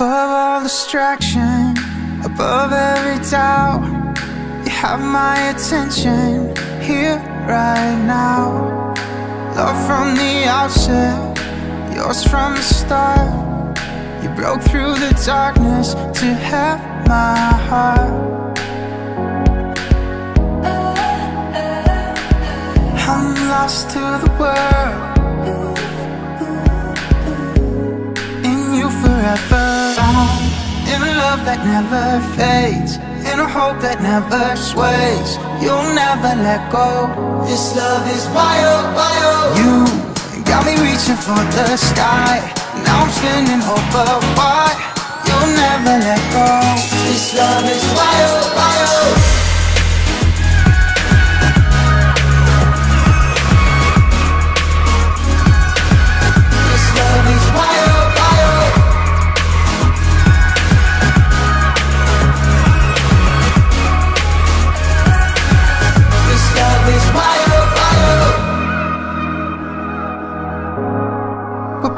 Above all distraction, above every doubt You have my attention here right now. Love from the outset, yours from the start. You broke through the darkness to have my heart love that never fades In a hope that never sways. You'll never let go. This love is wild, wild You got me reaching for the sky. Now I'm spinning over why You'll never let go. This love is wild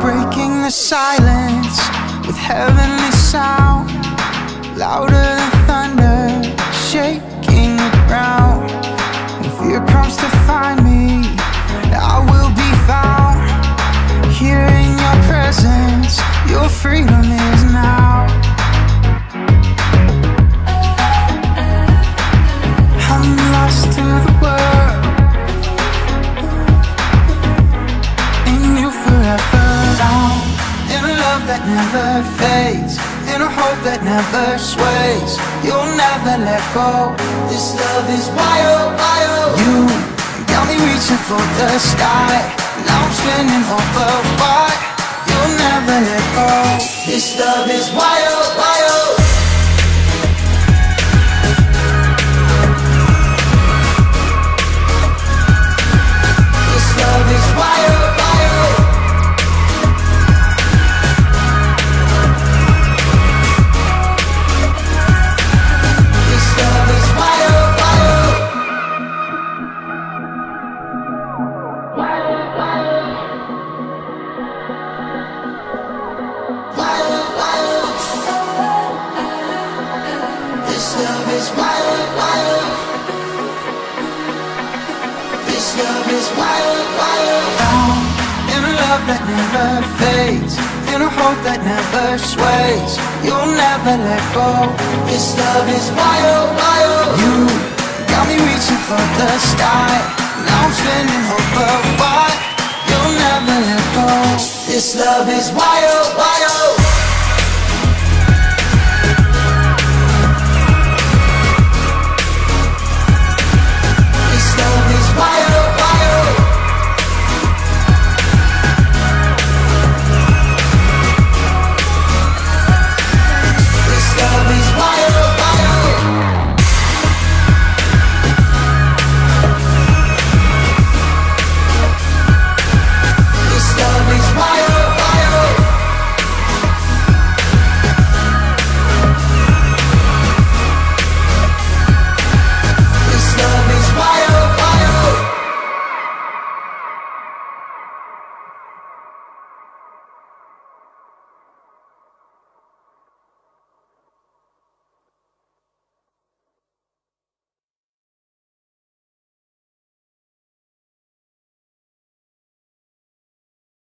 breaking the silence with heavenly sound Louder than that never fades In a hope that never sways. You'll never let go. This love is wild, wild You got me reaching for the sky. Now I'm spinning over why You'll never let go. This love is wild that never fades In a hope that never sways. You'll never let go. This love is wild, wild. You got me reaching for the sky. I'm spinning over You'll never let go. This love is wild, wild